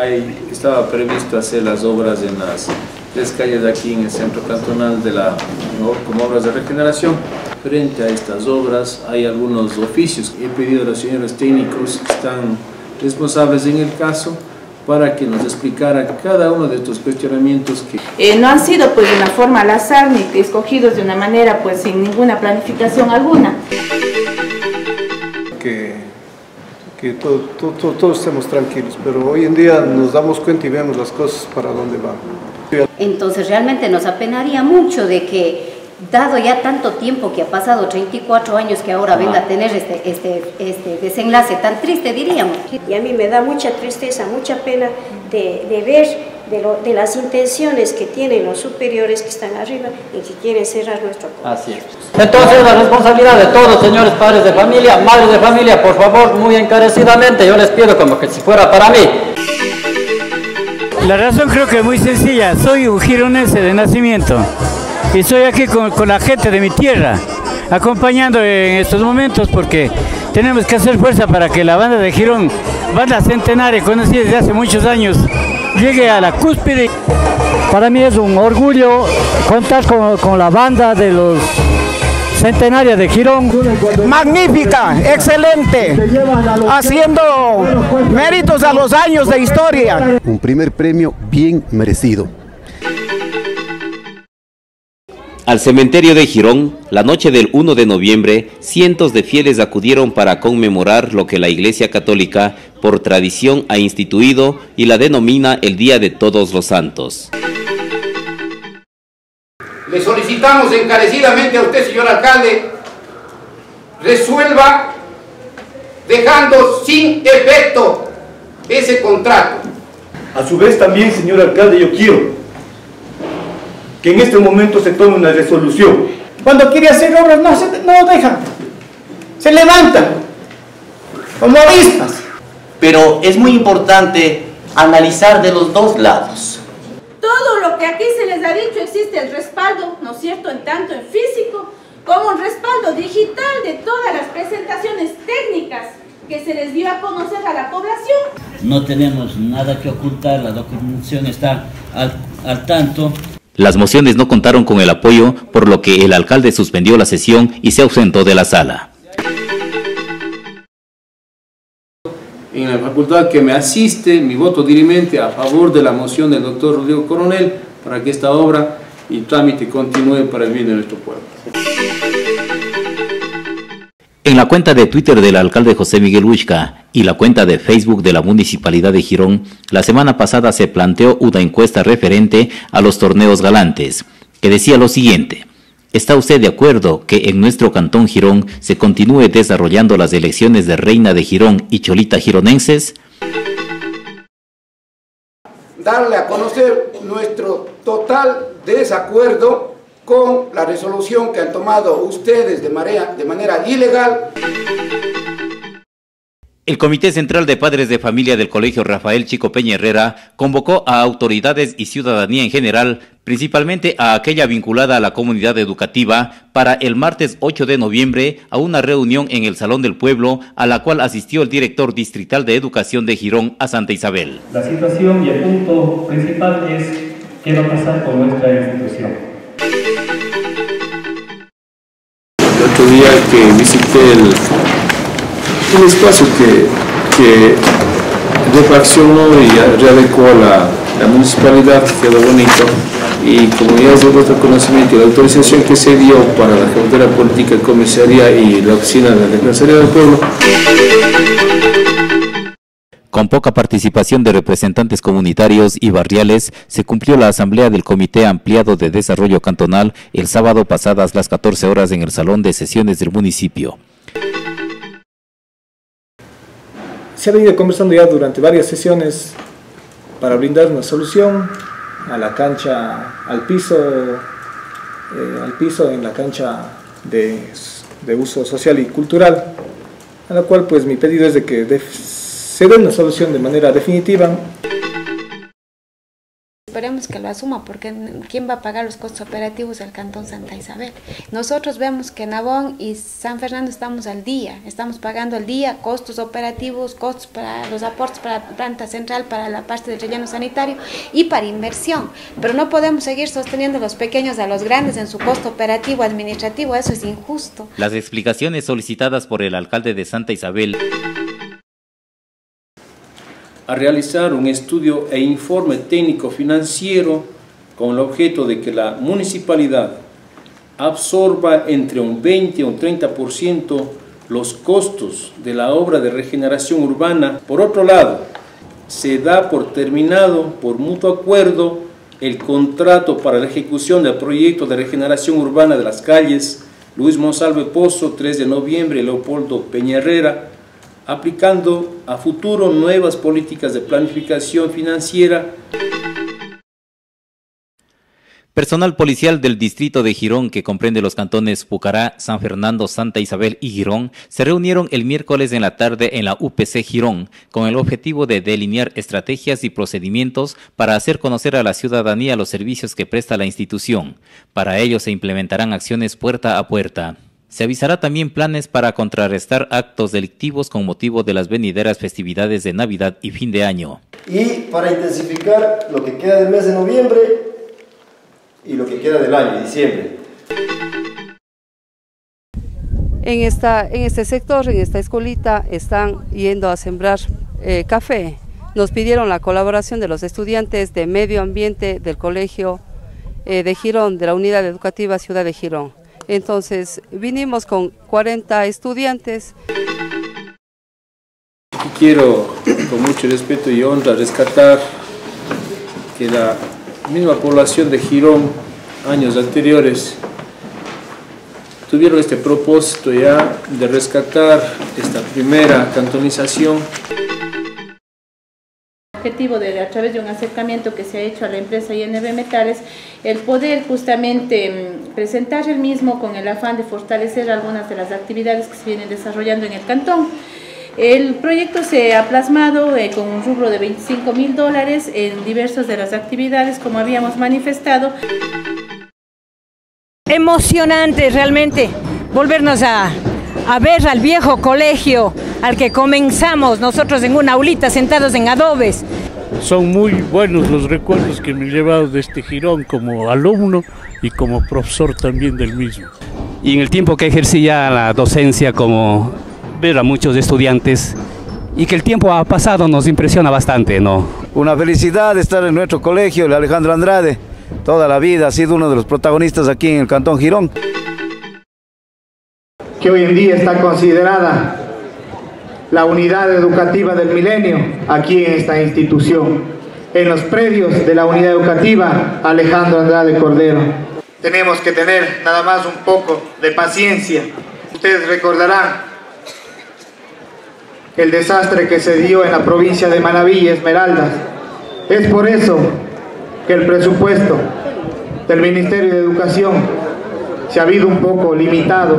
hay, estaba previsto hacer las obras en las tres calles de aquí en el centro cantonal de la, como obras de regeneración. Frente a estas obras hay algunos oficios. He pedido a los señores técnicos que están responsables en el caso para que nos explicara cada uno de estos cuestionamientos que... Eh, no han sido pues de una forma al azar ni escogidos de una manera pues sin ninguna planificación alguna. Que, que todos estemos tranquilos, pero hoy en día nos damos cuenta y vemos las cosas para dónde van. Entonces realmente nos apenaría mucho de que dado ya tanto tiempo que ha pasado, 34 años, que ahora venga a tener este, este, este desenlace tan triste, diríamos. Y a mí me da mucha tristeza, mucha pena de, de ver de, lo, de, las intenciones que tienen los superiores que están arriba y que quieren cerrar nuestro pueblo. Así es. Entonces la responsabilidad de todos, señores padres de familia, madres de familia, por favor, muy encarecidamente, yo les pido como que si fuera para mí. La razón creo que es muy sencilla, soy un gironense de nacimiento y estoy aquí con, con, la gente de mi tierra, acompañando en estos momentos porque tenemos que hacer fuerza para que la banda de Girón, banda centenaria conocida desde hace muchos años, llegue a la cúspide. Para mí es un orgullo contar con, con la banda de los centenaria de Girón. Magnífica, excelente, haciendo méritos a los años de historia. Un primer premio bien merecido. Al cementerio de Girón, la noche del 1 de noviembre, cientos de fieles acudieron para conmemorar lo que la Iglesia Católica, por tradición, ha instituido y la denomina el Día de Todos los Santos. Le solicitamos encarecidamente a usted, señor alcalde, resuelva dejando sin efecto ese contrato. A su vez también, señor alcalde, yo quiero que en este momento se tome una resolución. Cuando quiere hacer obras no, se, no dejan, se levantan como avispas. Pero es muy importante analizar de los dos lados. Todo lo que aquí se les ha dicho existe el respaldo, ¿no es cierto?, en tanto en físico como un respaldo digital de todas las presentaciones técnicas que se les dio a conocer a la población. No tenemos nada que ocultar, la documentación está al, al tanto. Las mociones no contaron con el apoyo, por lo que el alcalde suspendió la sesión y se ausentó de la sala. En la facultad que me asiste, mi voto dirimente a favor de la moción del doctor Rodrigo Coronel para que esta obra y trámite continúe para el bien de nuestro pueblo. En la cuenta de Twitter del alcalde José Miguel Huichca y la cuenta de Facebook de la Municipalidad de Girón, la semana pasada se planteó una encuesta referente a los torneos galantes, que decía lo siguiente. ¿Está usted de acuerdo que en nuestro cantón Girón se continúe desarrollando las elecciones de Reina de Girón y Cholita Gironenses? Darle a conocer nuestro total desacuerdo con la resolución que han tomado ustedes de de manera ilegal. El Comité Central de Padres de Familia del Colegio Rafael Chico Peña Herrera convocó a autoridades y ciudadanía en general, principalmente a aquella vinculada a la comunidad educativa, para el martes 8 de noviembre a una reunión en el Salón del Pueblo, a la cual asistió el director distrital de Educación de Girón a Santa Isabel. La situación y el punto principal es qué va a pasar con nuestra institución. El otro día que visité el, el espacio que, que refaccionó y readecuó la, la municipalidad, quedó bonito, y como ya es de vuestro conocimiento, la autorización que se dio para la cartera política comisaría y la oficina de la Defensoría del Pueblo, con poca participación de representantes comunitarios y barriales, se cumplió la asamblea del Comité Ampliado de Desarrollo Cantonal el sábado pasadas las 14 horas en el Salón de Sesiones del municipio. Se ha venido conversando ya durante varias sesiones para brindar una solución a la cancha, al piso, eh, al piso en la cancha de, de uso social y cultural, a la cual pues mi pedido es de que se dé una solución de manera definitiva. Esperemos que lo asuma, porque ¿quién va a pagar los costos operativos del Cantón Santa Isabel? Nosotros vemos que Nabón y San Fernando estamos al día, estamos pagando al día costos operativos, costos para los aportes para la planta central, para la parte del relleno sanitario y para inversión, pero no podemos seguir sosteniendo los pequeños a los grandes en su costo operativo administrativo, eso es injusto. Las explicaciones solicitadas por el alcalde de Santa Isabel a realizar un estudio e informe técnico financiero con el objeto de que la municipalidad absorba entre un 20 y un 30% los costos de la obra de regeneración urbana. Por otro lado, se da por terminado, por mutuo acuerdo, el contrato para la ejecución del proyecto de regeneración urbana de las calles Luis Monsalve Pozo, 3 de noviembre, Leopoldo Peña Herrera, aplicando a futuro nuevas políticas de planificación financiera. Personal policial del distrito de Girón, que comprende los cantones Pucará, San Fernando, Santa Isabel y Girón, se reunieron el miércoles en la tarde en la UPC Girón con el objetivo de delinear estrategias y procedimientos para hacer conocer a la ciudadanía los servicios que presta la institución. Para ello se implementarán acciones puerta a puerta. Se avisará también planes para contrarrestar actos delictivos con motivo de las venideras festividades de Navidad y fin de año. Y para intensificar lo que queda del mes de noviembre y lo que queda del año, diciembre. En, esta, en este sector, en esta escuelita, están yendo a sembrar eh, café. Nos pidieron la colaboración de los estudiantes de medio ambiente del colegio eh, de Girón, de la unidad educativa Ciudad de Girón. Entonces vinimos con 40 estudiantes. Quiero con mucho respeto y honra rescatar que la misma población de Girón, años anteriores, tuvieron este propósito ya de rescatar esta primera cantonización objetivo de, a través de un acercamiento que se ha hecho a la empresa INB Metales, el poder justamente mm, presentar el mismo con el afán de fortalecer algunas de las actividades que se vienen desarrollando en el cantón. El proyecto se ha plasmado eh, con un rubro de 25 mil dólares en diversas de las actividades, como habíamos manifestado. Emocionante realmente volvernos a, a ver al viejo colegio al que comenzamos nosotros en una aulita sentados en adobes. Son muy buenos los recuerdos que me he llevado de este girón como alumno y como profesor también del mismo. Y en el tiempo que ejercía la docencia como ver a muchos estudiantes y que el tiempo ha pasado nos impresiona bastante, ¿no? Una felicidad estar en nuestro colegio, el Alejandro Andrade. Toda la vida ha sido uno de los protagonistas aquí en el Cantón Girón. Que hoy en día está considerada la unidad educativa del milenio aquí en esta institución, en los predios de la unidad educativa Alejandro Andrade Cordero. Tenemos que tener nada más un poco de paciencia. Ustedes recordarán el desastre que se dio en la provincia de Manabí y Esmeraldas. Es por eso que el presupuesto del Ministerio de Educación se ha habido un poco limitado